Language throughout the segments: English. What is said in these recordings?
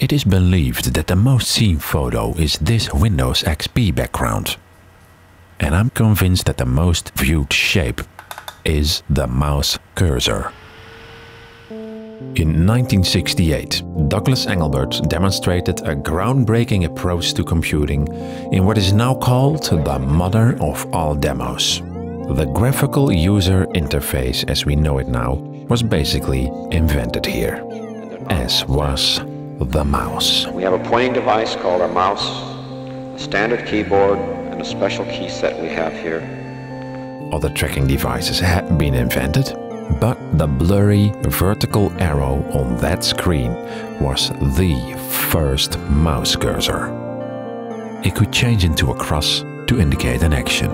It is believed that the most seen photo is this Windows XP background. And I'm convinced that the most viewed shape is the mouse cursor. In 1968, Douglas Engelbart demonstrated a groundbreaking approach to computing in what is now called the mother of all demos. The graphical user interface as we know it now was basically invented here, as was the mouse. We have a pointing device called our mouse, a standard keyboard, and a special key set we have here. Other tracking devices had been invented, but the blurry vertical arrow on that screen was the first mouse cursor. It could change into a cross to indicate an action.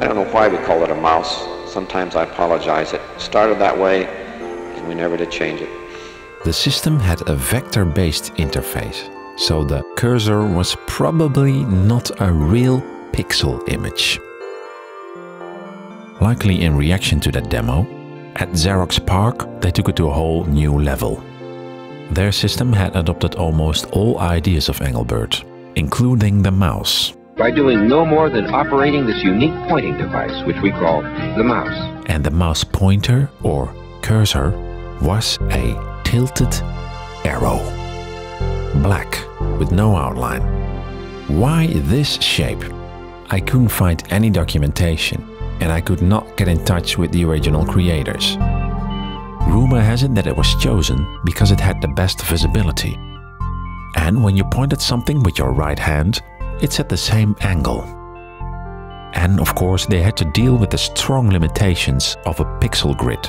I don't know why we call it a mouse. Sometimes I apologize. It started that way, and we never did change it. The system had a vector-based interface, so the cursor was probably not a real pixel image. Likely in reaction to that demo, at Xerox PARC they took it to a whole new level. Their system had adopted almost all ideas of Engelbart, including the mouse. By doing no more than operating this unique pointing device, which we call the mouse. And the mouse pointer, or cursor, was a tilted arrow. Black, with no outline. Why this shape? I couldn't find any documentation and I could not get in touch with the original creators. Rumor has it that it was chosen because it had the best visibility. And when you point at something with your right hand, it's at the same angle. And of course they had to deal with the strong limitations of a pixel grid.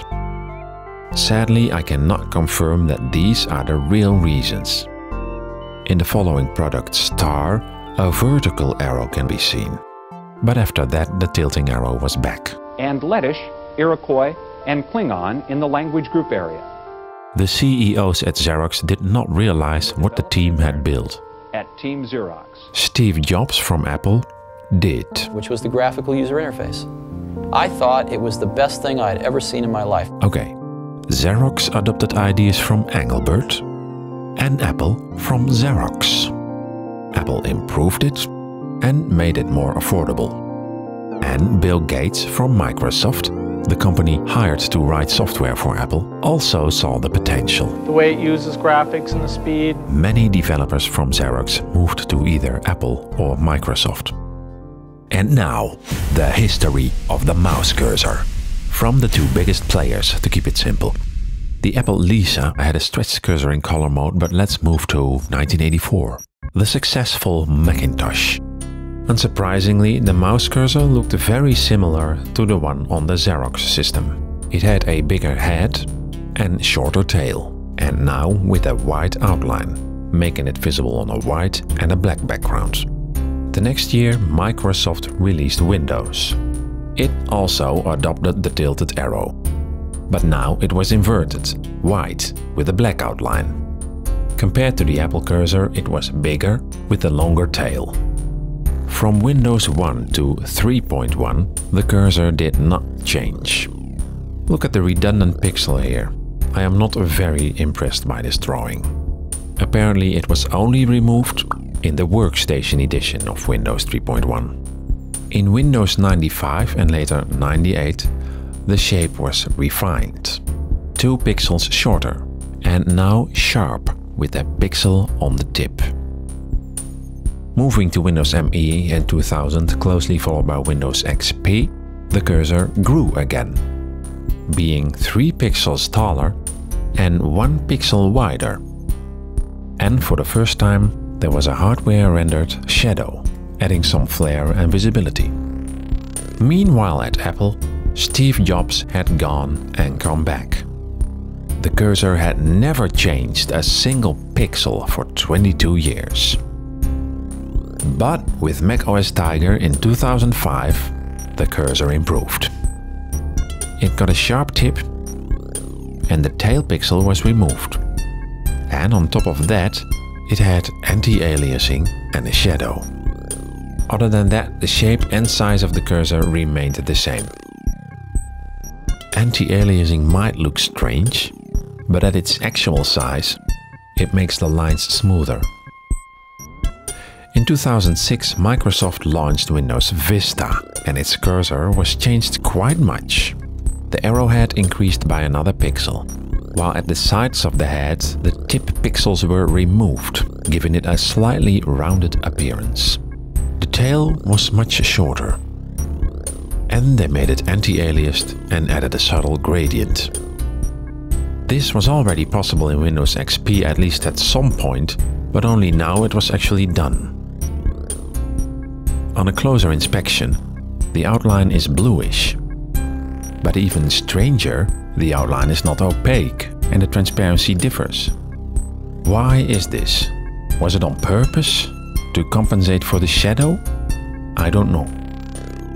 Sadly, I cannot confirm that these are the real reasons. In the following product Star, a vertical arrow can be seen. But after that, the tilting arrow was back. And Lettish, Iroquois, and Klingon in the language group area. The CEOs at Xerox did not realize what the team had built. At Team Xerox. Steve Jobs from Apple did. Which was the graphical user interface. I thought it was the best thing I had ever seen in my life. Okay, Xerox adopted ideas from Engelbart and Apple from Xerox. Apple improved it and made it more affordable. And Bill Gates from Microsoft, the company hired to write software for Apple, also saw the potential. The way it uses graphics and the speed. Many developers from Xerox moved to either Apple or Microsoft. And now, the history of the mouse cursor from the two biggest players, to keep it simple. The Apple Lisa had a stretched cursor in color mode, but let's move to 1984. The successful Macintosh. Unsurprisingly, the mouse cursor looked very similar to the one on the Xerox system. It had a bigger head and shorter tail, and now with a white outline, making it visible on a white and a black background. The next year, Microsoft released Windows, it also adopted the tilted arrow. But now it was inverted, white, with a black outline. Compared to the Apple cursor, it was bigger, with a longer tail. From Windows 1 to 3.1, the cursor did not change. Look at the redundant pixel here. I am not very impressed by this drawing. Apparently it was only removed in the Workstation edition of Windows 3.1. In Windows 95 and later 98, the shape was refined. 2 pixels shorter and now sharp with a pixel on the tip. Moving to Windows ME in 2000, closely followed by Windows XP, the cursor grew again, being 3 pixels taller and 1 pixel wider. And for the first time, there was a hardware-rendered shadow adding some flair and visibility. Meanwhile at Apple, Steve Jobs had gone and come back. The cursor had never changed a single pixel for 22 years. But with Mac OS Tiger in 2005, the cursor improved. It got a sharp tip and the tail pixel was removed. And on top of that, it had anti-aliasing and a shadow. Other than that, the shape and size of the cursor remained the same. Anti-aliasing might look strange, but at its actual size, it makes the lines smoother. In 2006, Microsoft launched Windows Vista and its cursor was changed quite much. The arrowhead increased by another pixel, while at the sides of the head the tip pixels were removed, giving it a slightly rounded appearance. The tail was much shorter. And they made it anti-aliased and added a subtle gradient. This was already possible in Windows XP at least at some point, but only now it was actually done. On a closer inspection, the outline is bluish. But even stranger, the outline is not opaque and the transparency differs. Why is this? Was it on purpose? To compensate for the shadow? I don't know.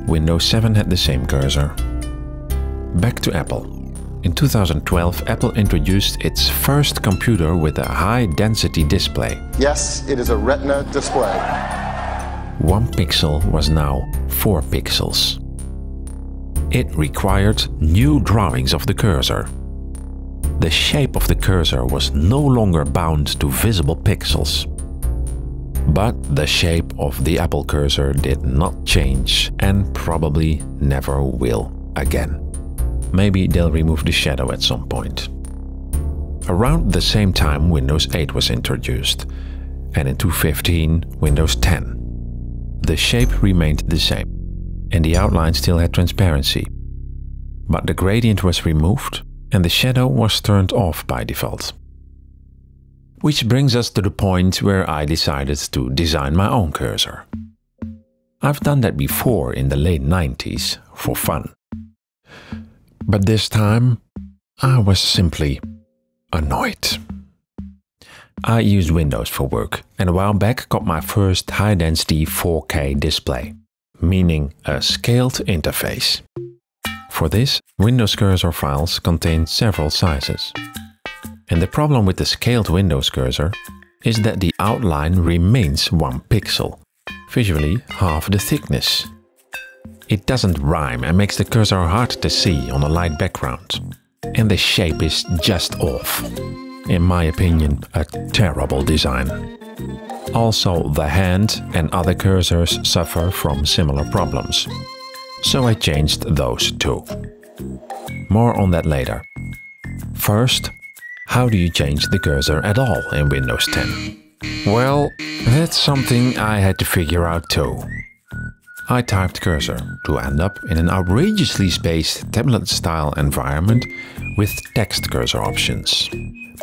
Windows 7 had the same cursor. Back to Apple. In 2012, Apple introduced its first computer with a high-density display. Yes, it is a Retina display. One pixel was now 4 pixels. It required new drawings of the cursor. The shape of the cursor was no longer bound to visible pixels. But the shape of the Apple cursor did not change and probably never will again. Maybe they'll remove the shadow at some point. Around the same time Windows 8 was introduced, and in 2015 Windows 10. The shape remained the same, and the outline still had transparency. But the gradient was removed and the shadow was turned off by default. Which brings us to the point where I decided to design my own cursor. I've done that before in the late 90s for fun. But this time, I was simply annoyed. I used Windows for work and a while back got my first high-density 4K display, meaning a scaled interface. For this, Windows cursor files contain several sizes. And the problem with the scaled Windows cursor is that the outline remains one pixel, visually half the thickness. It doesn't rhyme and makes the cursor hard to see on a light background. And the shape is just off. In my opinion, a terrible design. Also, the hand and other cursors suffer from similar problems so I changed those too. More on that later. First, how do you change the cursor at all in Windows 10? Well, that's something I had to figure out too. I typed cursor to end up in an outrageously spaced tablet-style environment with text cursor options.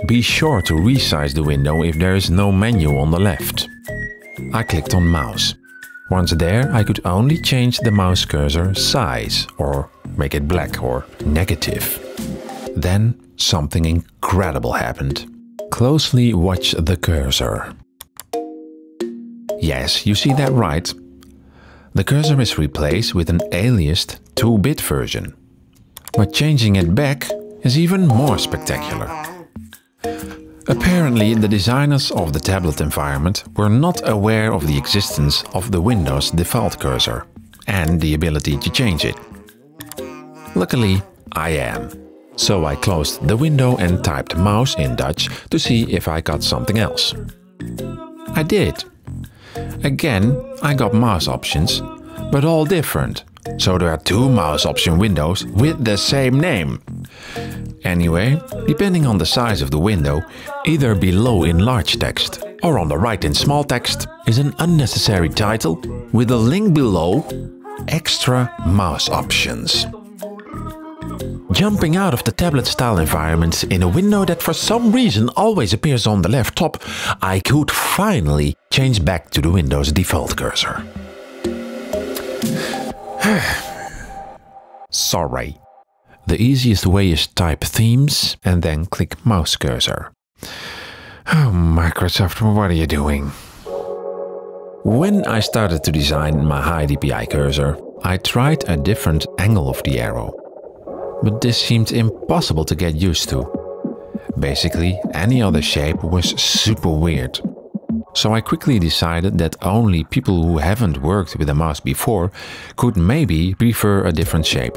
Be sure to resize the window if there is no menu on the left. I clicked on mouse once there, I could only change the mouse cursor size or make it black or negative. Then something incredible happened. Closely watch the cursor. Yes, you see that right. The cursor is replaced with an aliased 2-bit version. But changing it back is even more spectacular. Apparently, the designers of the tablet environment were not aware of the existence of the Windows default cursor and the ability to change it. Luckily, I am. So I closed the window and typed mouse in Dutch to see if I got something else. I did. Again, I got mouse options, but all different. So there are two mouse option windows with the same name. Anyway, depending on the size of the window, either below in large text or on the right in small text is an unnecessary title with a link below Extra Mouse Options. Jumping out of the tablet-style environment in a window that for some reason always appears on the left top, I could finally change back to the Windows default cursor. Sorry. The easiest way is type themes and then click mouse cursor. Oh, Microsoft, what are you doing? When I started to design my high DPI cursor, I tried a different angle of the arrow. But this seemed impossible to get used to. Basically, any other shape was super weird. So I quickly decided that only people who haven't worked with a mouse before could maybe prefer a different shape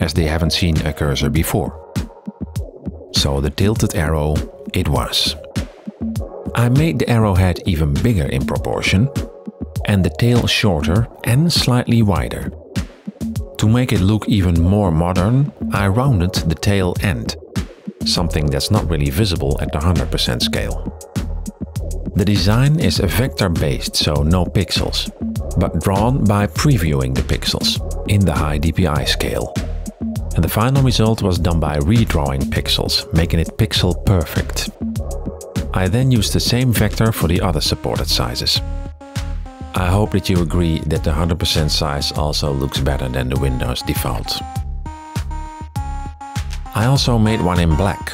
as they haven't seen a cursor before. So the tilted arrow it was. I made the arrowhead even bigger in proportion and the tail shorter and slightly wider. To make it look even more modern, I rounded the tail end, something that's not really visible at the 100% scale. The design is a vector-based, so no pixels, but drawn by previewing the pixels in the high DPI scale. And the final result was done by redrawing pixels, making it pixel perfect. I then used the same vector for the other supported sizes. I hope that you agree that the 100% size also looks better than the Windows default. I also made one in black,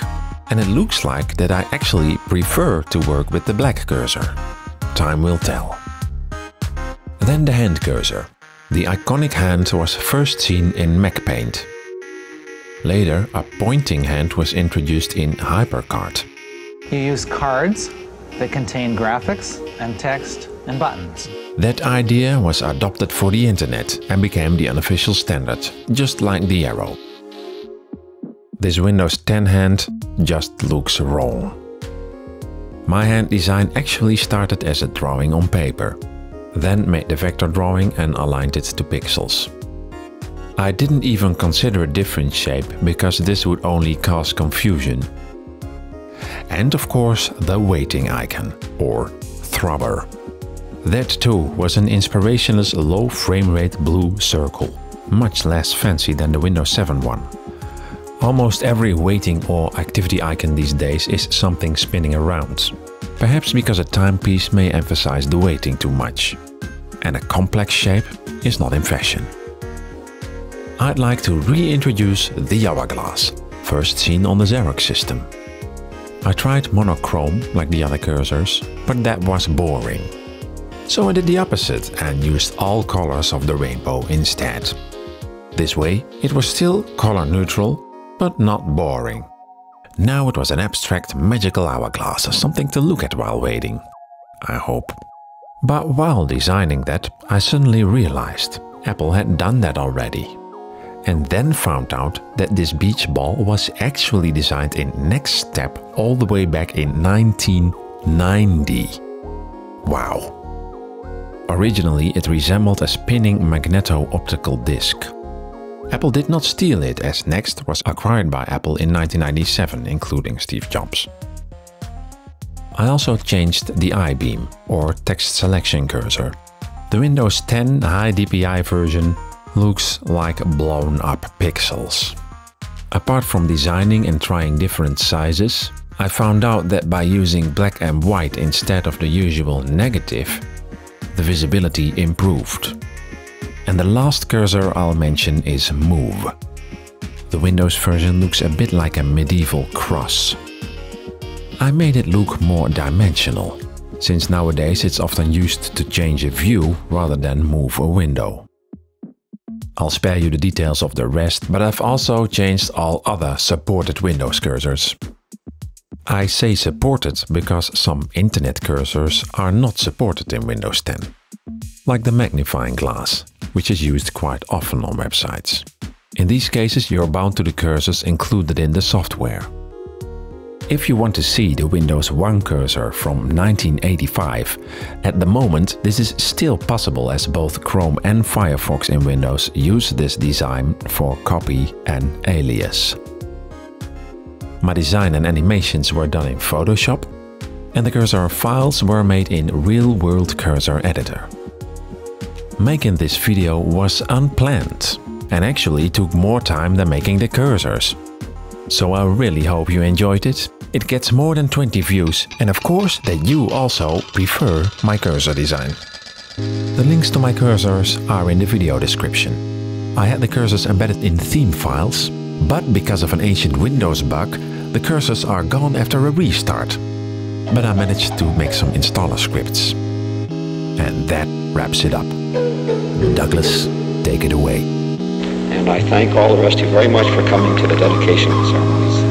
and it looks like that I actually prefer to work with the black cursor. Time will tell. Then the hand cursor. The iconic hand was first seen in MacPaint. Later, a pointing hand was introduced in HyperCard. You use cards that contain graphics and text and buttons. That idea was adopted for the internet and became the unofficial standard, just like the arrow. This Windows 10 hand just looks wrong. My hand design actually started as a drawing on paper, then made the vector drawing and aligned it to pixels. I didn't even consider a different shape because this would only cause confusion. And of course the waiting icon, or throbber. That too was an inspirationless low frame rate blue circle, much less fancy than the Windows 7 one. Almost every waiting or activity icon these days is something spinning around. Perhaps because a timepiece may emphasize the waiting too much. And a complex shape is not in fashion. I'd like to reintroduce the hourglass, first seen on the Xerox system. I tried monochrome like the other cursors, but that was boring. So I did the opposite and used all colors of the rainbow instead. This way, it was still color neutral, but not boring. Now it was an abstract magical hourglass, or something to look at while waiting. I hope. But while designing that, I suddenly realized Apple had done that already. And then found out that this beach ball was actually designed in Next Step all the way back in 1990. Wow. Originally, it resembled a spinning magneto-optical disc. Apple did not steal it as Next was acquired by Apple in 1997, including Steve Jobs. I also changed the I-beam, or text selection cursor. The Windows 10 high DPI version looks like blown up pixels. Apart from designing and trying different sizes, I found out that by using black and white instead of the usual negative, the visibility improved. And the last cursor I'll mention is Move. The Windows version looks a bit like a medieval cross. I made it look more dimensional, since nowadays it's often used to change a view rather than move a window. I'll spare you the details of the rest, but I've also changed all other supported Windows cursors. I say supported because some internet cursors are not supported in Windows 10, like the magnifying glass, which is used quite often on websites. In these cases you're bound to the cursors included in the software. If you want to see the Windows 1 cursor from 1985, at the moment this is still possible as both Chrome and Firefox in Windows use this design for copy and alias. My design and animations were done in Photoshop, and the cursor files were made in Real World Cursor Editor. Making this video was unplanned and actually took more time than making the cursors. So I really hope you enjoyed it. It gets more than 20 views and of course that you also prefer my cursor design. The links to my cursors are in the video description. I had the cursors embedded in theme files, but because of an ancient Windows bug, the cursors are gone after a restart. But I managed to make some installer scripts. And that wraps it up. Douglas, take it away. And I thank all the rest of you very much for coming to the dedication ceremonies.